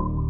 you